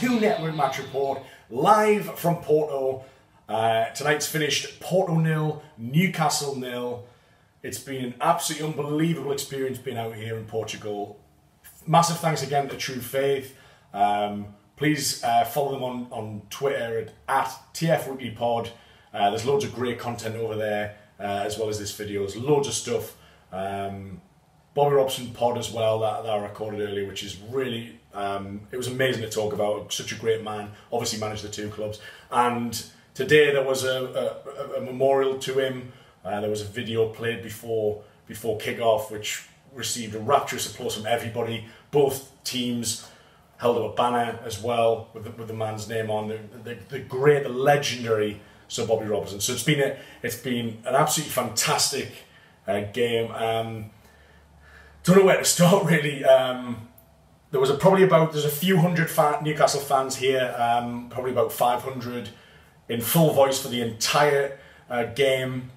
Toon Network Match Report live from Porto. Uh, tonight's finished Porto nil, Newcastle nil. It's been an absolutely unbelievable experience being out here in Portugal. Massive thanks again to True Faith. Um, please uh, follow them on, on Twitter at, at TFWeeklyPod. Uh, there's loads of great content over there, uh, as well as this video. There's loads of stuff. Um, Bobby Robson pod as well that, that I recorded earlier, which is really um, it was amazing to talk about. Such a great man. Obviously managed the two clubs, and today there was a, a, a memorial to him. Uh, there was a video played before before kick-off, which received a rapturous applause from everybody. Both teams held up a banner as well with the, with the man's name on. The, the, the great, the legendary Sir Bobby Robson. So it's been a, it's been an absolutely fantastic uh, game. Um, don't know where to start really. Um, there was a, probably about there's a few hundred fan, Newcastle fans here, um, probably about 500 in full voice for the entire uh, game.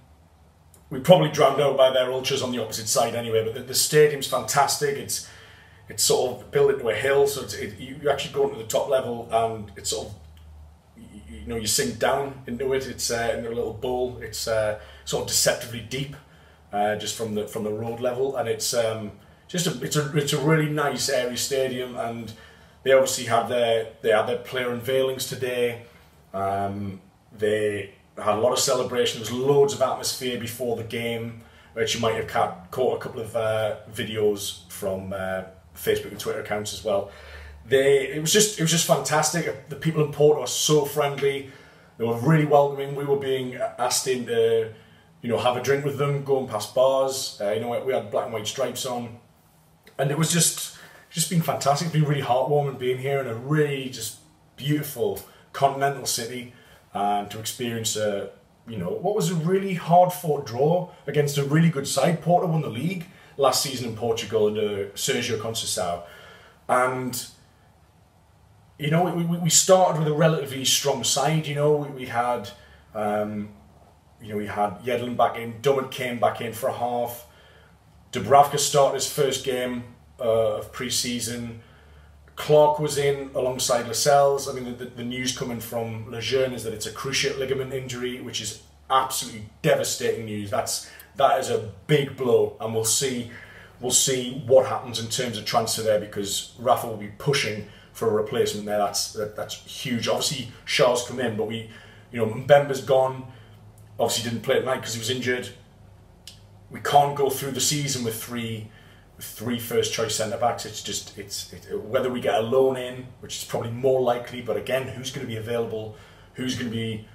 We probably drowned out by their ultras on the opposite side anyway. But the, the stadium's fantastic. It's it's sort of built into a hill, so it, you actually go into the top level and it's sort of you, you know you sink down into it. It's uh, in a little bowl. It's uh, sort of deceptively deep, uh, just from the from the road level, and it's. Um, just a, it's a it's a really nice airy stadium, and they obviously had their they had their player unveilings today. Um, they had a lot of celebration. There was loads of atmosphere before the game, which you might have caught, caught a couple of uh, videos from uh, Facebook and Twitter accounts as well. They it was just it was just fantastic. The people in Port are so friendly. They were really welcoming. We were being asked in to, you know, have a drink with them, going past bars. Uh, you know, we had black and white stripes on and it was just just been fantastic. It's been really heartwarming being here in a really just beautiful continental city and to experience a you know what was a really hard fought draw against a really good side. Porto won the league last season in Portugal under Sergio Conceição, and you know we, we started with a relatively strong side. You know we, we had. Um, you know, we had Yedlin back in, Dummett came back in for a half. Dubravka started his first game uh, of pre-season. Clark was in alongside Lascelles. I mean, the, the, news coming from Lejeune is that it's a cruciate ligament injury, which is absolutely devastating news. That's that is a big blow, and we'll see we'll see what happens in terms of transfer there because Rafa will be pushing for a replacement there. That's that, that's huge. Obviously, Schär's come in, but we, you know, Mbemba's gone. Obviously, didn't play tonight because he was injured we can't go through the season with three three first choice centre backs. It's just it's it, whether we get a loan in, which is probably more likely. But again, who's going to be available? Who's going to be,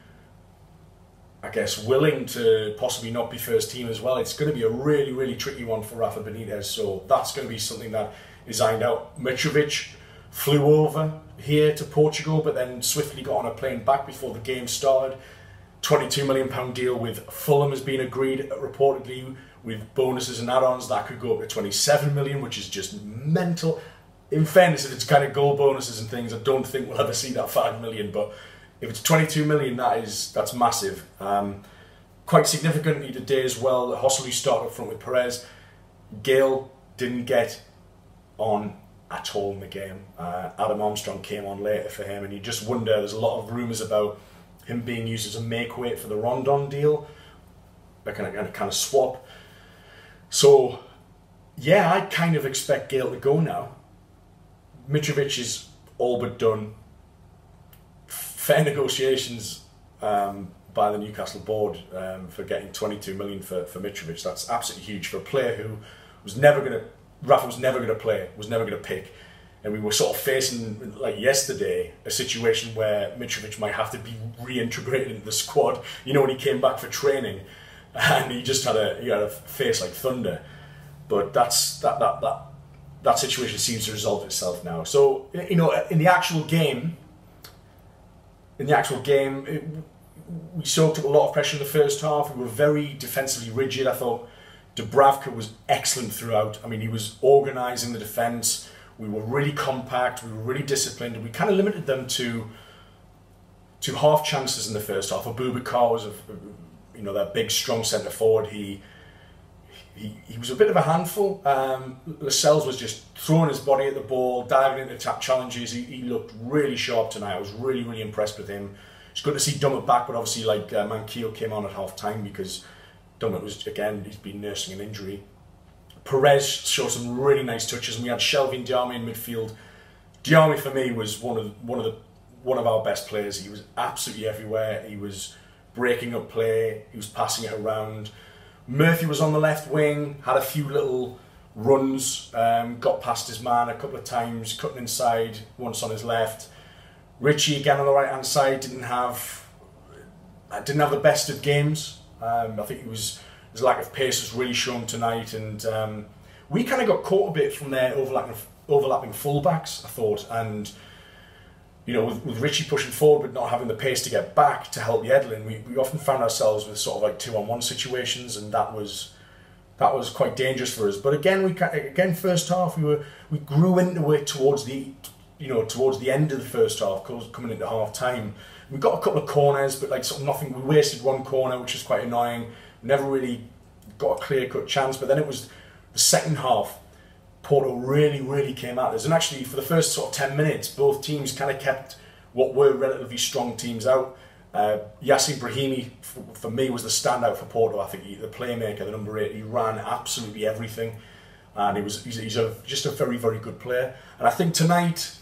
I guess, willing to possibly not be first team as well? It's going to be a really really tricky one for Rafa Benitez. So that's going to be something that is ironed out. Mitrovic flew over here to Portugal, but then swiftly got on a plane back before the game started. 22 million pound deal with Fulham has been agreed reportedly with bonuses and add-ons that could go up to 27 million, which is just mental. In fairness, if it's kind of goal bonuses and things, I don't think we'll ever see that 5 million, but if it's 22 million, that is that's massive. Um, quite significantly today as well, Joselu start up front with Perez. Gayle didn't get on at all in the game. Uh, Adam Armstrong came on later for him, and you just wonder. There's a lot of rumours about him being used as a make weight for the Rondon deal, a kind of, kind of swap. So, yeah, I kind of expect Gayle to go now. Mitrovic is all but done. Fair negotiations um, by the Newcastle board um, for getting 22 million for, for Mitrovic. That's absolutely huge for a player who was never going to, Rafa was never going to play, was never going to pick. And we were sort of facing, like yesterday, a situation where Mitrovic might have to be reintegrated into the squad. You know, when he came back for training, and he just had a he had a face like thunder. But that's that that that that situation seems to resolve itself now. So you know, in the actual game, in the actual game, it, we soaked up a lot of pressure in the first half. We were very defensively rigid. I thought Dubravka was excellent throughout. I mean, he was organising the defence. We were really compact. We were really disciplined, and we kind of limited them to to half chances in the first half. Aboubakar was a, you know, that big, strong centre forward, he he, he was a bit of a handful. Um, Lascelles was just throwing his body at the ball, diving into tap challenges. He, he looked really sharp tonight. I was really, really impressed with him. It's good to see Dummett back, but obviously, like uh, Manquillo came on at half time because Dummett was, again, he's been nursing an injury. Perez showed some really nice touches, and we had Shelvin Diame in midfield. Diame for me was one of one of the one of our best players. He was absolutely everywhere. He was breaking up play. He was passing it around. Murphy was on the left wing, had a few little runs, um, got past his man a couple of times, cutting inside once on his left. Richie again on the right hand side didn't have didn't have the best of games. Um, I think he was his lack of pace was really shown tonight, and um, we kind of got caught a bit from their overlapping overlapping fullbacks. I thought, and you know, with, with Richie pushing forward but not having the pace to get back to help Yedlin, we, we often found ourselves with sort of like two on one situations, and that was that was quite dangerous for us. But again, we again first half we were we grew into it towards the you know towards the end of the first half, coming into half time. We got a couple of corners, but like sort of nothing. We wasted one corner, which was quite annoying. never really got a clear cut chance. But then it was the second half Porto really, really came out. This. And actually, for the first sort of 10 minutes, both teams kind of kept what were relatively strong teams out. Uh, Brahimi, for, for, me, was the standout for Porto. I think he, the playmaker, the number eight, he ran absolutely everything. And he was he's, he's a, just a very, very good player. And I think tonight,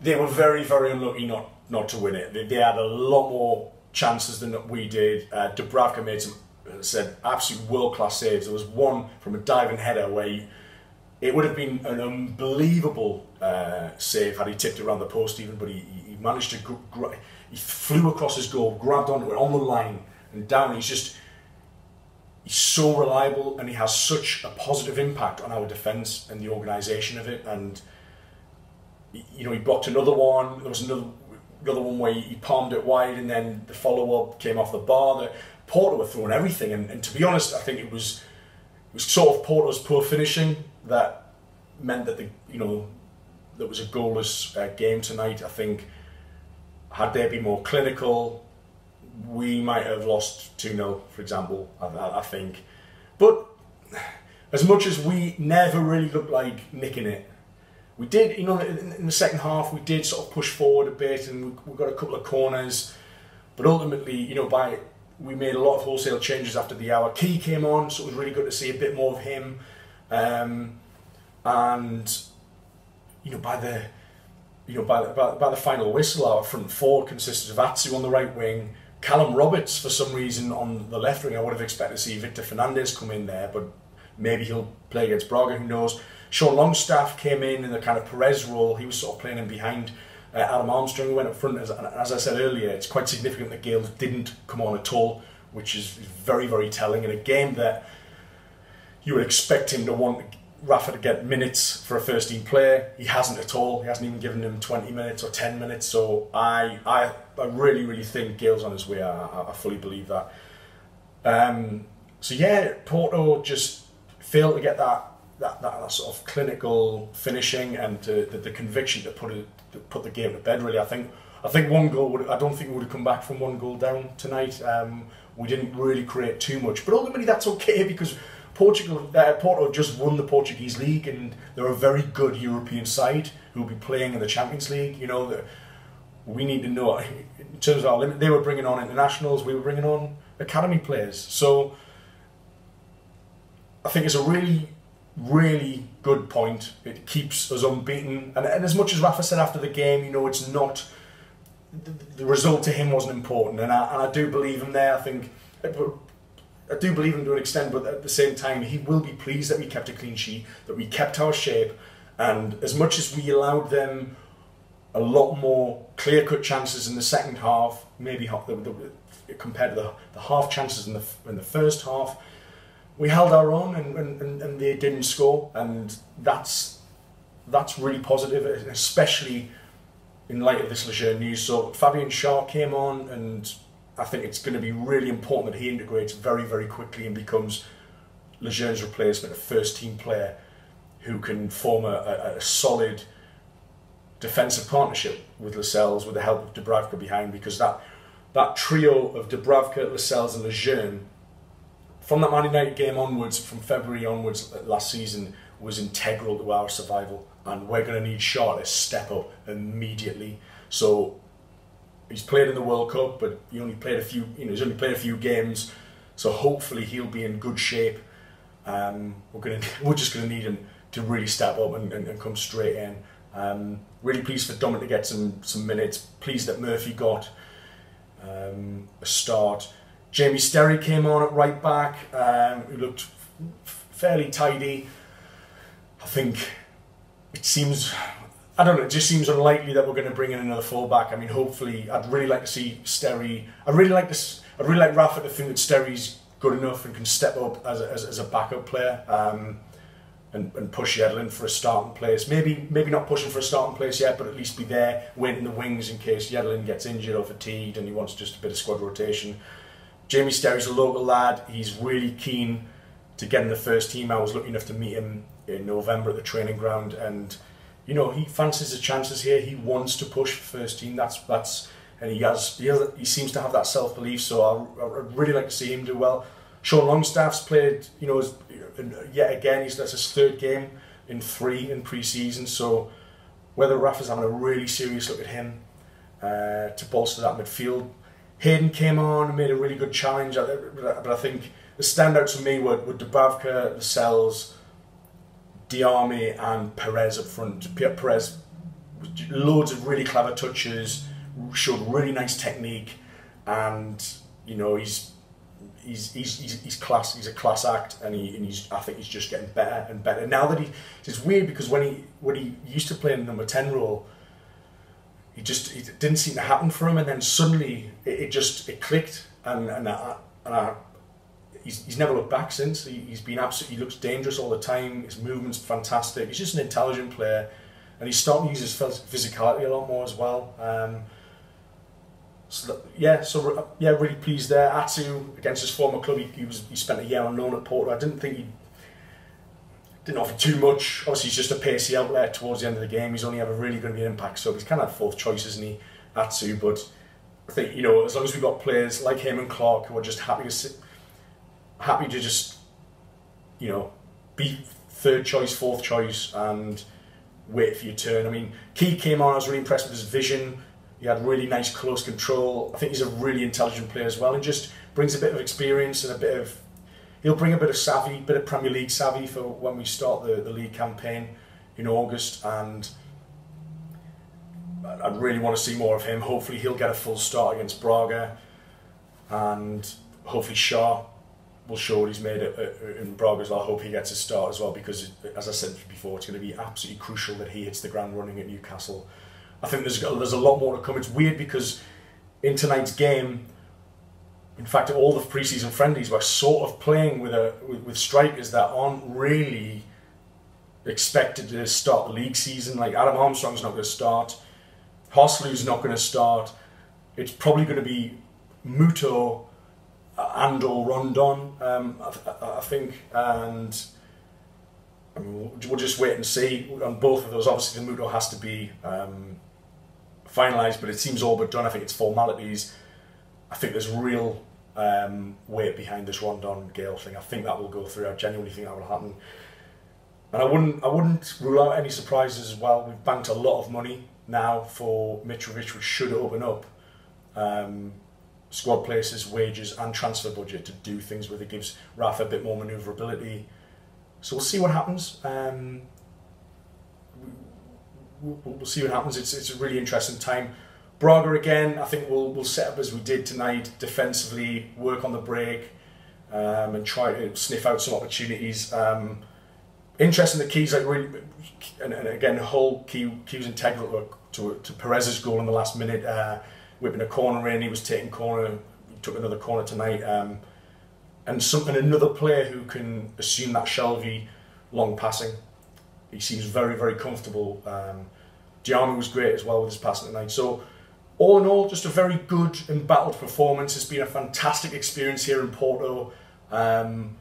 they were very, very unlucky not, not to win it. They, they had a lot more chances than we did. Uh, Dubravka made some said absolute world class saves. There was one from a diving header where he, it would have been an unbelievable uh, save had he tipped it around the post even, but he, he managed to gr- he flew across his goal, grabbed onto it on the line and down. He's just he's so reliable and he has such a positive impact on our defence and the organisation of it. And you know he blocked another one. There was another another one where he palmed it wide and then the follow up came off the bar. The, Porto were throwing everything, and, and to be honest, I think it was it was sort of Porto's poor finishing that meant that the you know there was a goalless uh, game tonight. I think had they been more clinical, we might have lost 2 0, for example, I, I, think. But as much as we never really looked like nicking it, we did, you know, in, the second half, we did sort of push forward a bit and we got a couple of corners. But ultimately, you know, by we made a lot of wholesale changes after the hour. Ki came on, so it was really good to see a bit more of him. Um, and you know, by the you know by the, by, by the final whistle, our front four consisted of Atsu on the right wing, Callum Roberts for some reason on the left wing. I would have expected to see Victor Fernandez come in there, but maybe he'll play against Braga. Who knows? Sean Longstaff came in in the kind of Perez role. He was sort of playing in behind uh, Adam Armstrong went up front, as, as I said earlier, it's quite significant that Gayle didn't come on at all, which is very, very telling. In a game that you would expect him to want Rafa to get minutes for a first team player, he hasn't at all. He hasn't even given him 20 minutes or 10 minutes. So I, I, I really, really think Gayle's on his way. I, I fully believe that. Um, so yeah, Porto just failed to get that that, that, sort of clinical finishing and the, the conviction to put it put the game to bed. Really, I think I think one goal. Would, I don't think we would have come back from one goal down tonight. Um, we didn't really create too much, but ultimately that's okay because Portugal, uh, Porto just won the Portuguese league, and they're a very good European side who will be playing in the Champions League. You know, the, we need to know in terms of our limit. They were bringing on internationals, we were bringing on academy players. So I think it's a really really good point. It keeps us unbeaten. And, and as much as Rafa said after the game, you know, it's not, the, the result to him wasn't important. And I, and I do believe him there. I think, I do believe him to an extent, but at the same time, he will be pleased that we kept a clean sheet, that we kept our shape. And as much as we allowed them a lot more clear cut chances in the second half, maybe compared to the, the half chances in the, in the first half, we held our own and, and, and they didn't score. And that's that's really positive especially in light of this Lejeune news. So Fabian Schär came on and I think it's going to be really important that he integrates very very quickly and becomes Lejeune's replacement a first team player who can form a, a, a solid defensive partnership with Lascelles with the help of Dubravka behind because that that trio of Dubravka, Lascelles and Lejeune from that Man United game onwards, from February onwards last season, was integral to our survival, and we're going to need Schär to step up immediately. So he's played in the World Cup, but he only played a few. You know, he's only played a few games, so hopefully he'll be in good shape. Um, we're gonna, we're just going to need him to really step up and, and, and come straight in. Um, really pleased for Dummett to get some some minutes. Pleased that Murphy got um, a start. Jamie Sterry came on at right back. Um, he looked fairly tidy. I think it seems, I don't know, it just seems unlikely that we're going to bring in another fullback. I mean, hopefully, I'd really like to see Sterry. I really like this. I'd really like Rafa to think that Sterry's good enough and can step up as a, as, as a backup player. Um, and, and push Yedlin for a starting place. Maybe maybe not pushing for a starting place yet, but at least be there, waiting in the wings in case Yedlin gets injured or fatigued and he wants just a bit of squad rotation. Jamie Sterry's a local lad. He's really keen to get in the first team. I was lucky enough to meet him in November at the training ground, and you know he fancies his chances here. He wants to push for first team. That's that's and he has he, has, he seems to have that self belief. So I would really like to see him do well. Sean Longstaff's played, you know, yet again he's that's his third game in three in pre-season. So whether Rafa's having a really serious look at him uh, to bolster that midfield. Hayden came on and made a really good challenge, but I think the standouts for me were, were Dubravka, Lascelles, Diame and Perez up front. Pierre Perez, loads of really clever touches, showed really nice technique, and you know he's he's he's he's, he's class. He's a class act, and he and he's I think he's just getting better and better. Now that he, it's weird because when he when he used to play in the number ten role, he just it didn't seem to happen for him, and then suddenly it, it just it clicked, and and I, and I he's, he's never looked back since. He, he's been absolutely, he looks dangerous all the time. His movement's fantastic. He's just an intelligent player, and he's starting to use his physicality a lot more as well. Um, so yeah, so yeah, really pleased there. Atsu against his former club, he, he was he spent a year on loan at Porto. I didn't think he didn't offer too much. Obviously, he's just a pacey outlet towards the end of the game. He's only ever really going to be an impact so He's kind of fourth choice, isn't he, Atsu? But I think you know, as long as we've got players like him and Clark who are just happy to sit happy to just, you know, be third choice, fourth choice, and wait for your turn. I mean, Ki came on. I was really impressed with his vision. He had really nice close control. I think he's a really intelligent player as well, and just brings a bit of experience and a bit of. He'll bring a bit of savvy, bit of Premier League savvy for when we start the, the league campaign in August, and I'd really want to see more of him. Hopefully, he'll get a full start against Braga, and hopefully Schär will show what he's made it in Braga as well. I hope he gets a start as well because, as I said before, it's going to be absolutely crucial that he hits the ground running at Newcastle. I think there's there's a lot more to come. It's weird because in tonight's game, in fact, all the preseason friendlies were sort of playing with a with, with strikers that aren't really expected to start the league season. Like Adam Armstrong's not going to start, Joselu's not going to start. It's probably going to be Muto and or Rondon, um, I, I, think, and I mean, we'll just wait and see on both of those. Obviously, the Muto has to be um, finalised, but it seems all but done. I think it's formalities. I think there's real um, weight behind this Rondon Gayle thing. I think that will go through. I genuinely think that will happen. And I wouldn't, I wouldn't rule out any surprises as well. We've banked a lot of money now for Mitrovic, which should open up um, squad places, wages, and transfer budget to do things with. It gives Rafa a bit more manoeuvrability. So we'll see what happens. Um, we'll, we'll see what happens. It's, it's a really interesting time. Braga again, I think we'll, we'll set up as we did tonight, defensively, work on the break, um, and try to sniff out some opportunities. Um, interesting the Keys like really, and, and again, whole Ki, Ki was integral to, to Perez's goal in the last minute. Uh, whipping a corner in. He was taking corner, took another corner tonight. Um, and something another player who can assume that Shelvey long passing. He seems very very comfortable. Um, Diame was great as well with his passing tonight. So all in all, just a very good and battled performance. It's been a fantastic experience here in Porto. Um,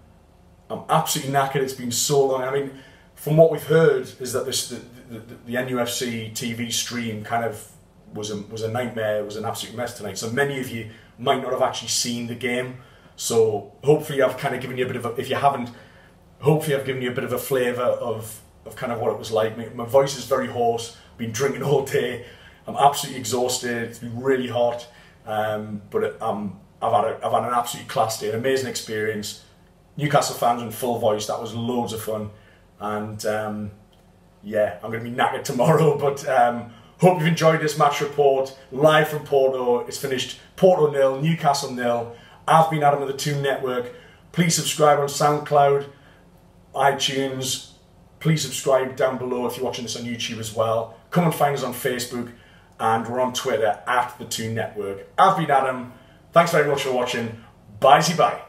I'm absolutely knackered. It's been so long. I mean, from what we've heard, is that this the, the, the NUFC TV stream kind of was a, was a nightmare, it was an absolute mess tonight. So many of you might not have actually seen the game. So hopefully I've kind of given you a bit of a, if you haven't, hopefully I've given you a bit of a flavour of, of kind of what it was like. My, my voice is very hoarse, been drinking all day, I'm absolutely exhausted, it's been really hot, um, but um, I've, had a, I've had an absolutely class day, an amazing experience. Newcastle fans in full voice, that was loads of fun. And um, yeah, I'm going to be knackered tomorrow, but um, hope you've enjoyed this match report live from Porto. It's finished Porto nil, Newcastle nil. I've been Adam of the Toon Network. Please subscribe on SoundCloud, iTunes. Please subscribe down below if you're watching this on YouTube as well. Come and find us on Facebook, and we're on Twitter at the Toon Network. I've been Adam. Thanks very much for watching. Bye, bye.